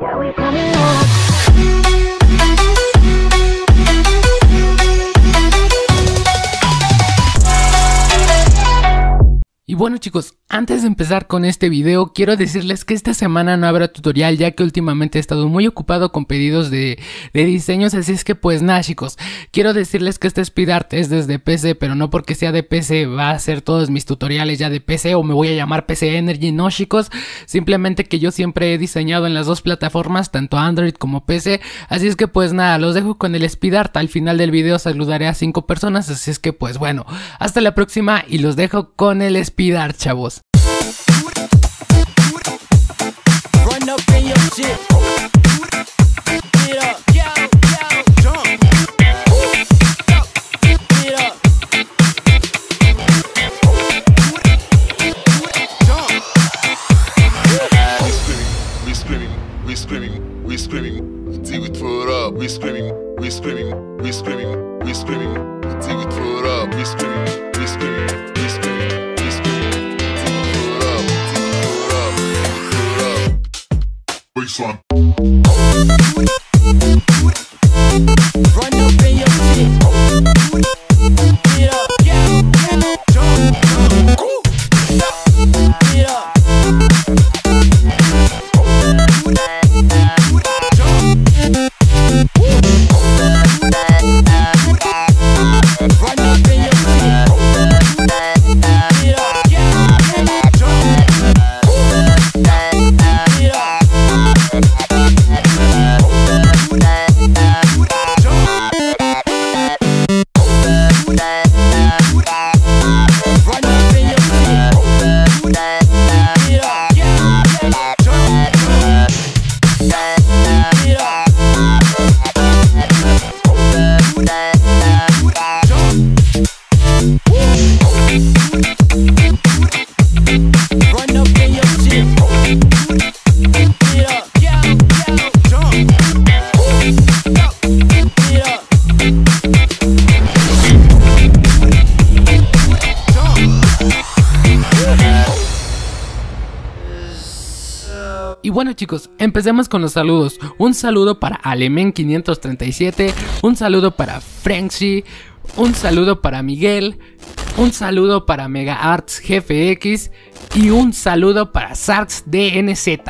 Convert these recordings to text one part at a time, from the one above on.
Yeah, we coming home. Y bueno chicos, antes de empezar con este video, quiero decirles que esta semana no habrá tutorial ya que últimamente he estado muy ocupado con pedidos de, diseños, así es que pues nada chicos, quiero decirles que este speedart es desde PC, pero no porque sea de PC va a hacer todos mis tutoriales ya de PC o me voy a llamar PC Energy, no chicos, simplemente que yo siempre he diseñado en las dos plataformas, tanto Android como PC, así es que pues nada, los dejo con el speedart, al final del video saludaré a 5 personas, así es que pues bueno, hasta la próxima y los dejo con el speedart chavos. Run up in your we screaming, we screaming, till we throw it up. We screaming, we screaming, we screaming, we screaming, till we throw it up. We screaming, we screaming, Baseline. Y bueno chicos, empecemos con los saludos. Un saludo para Alemen537, un saludo para Franksy, un saludo para Miguel, un saludo para Mega Arts GFX y un saludo para Sarks DNZ.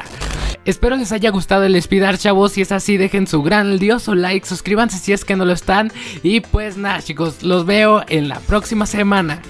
Espero les haya gustado el speedar chavos, si es así dejen su grandioso like, suscríbanse si es que no lo están y pues nada chicos, los veo en la próxima semana.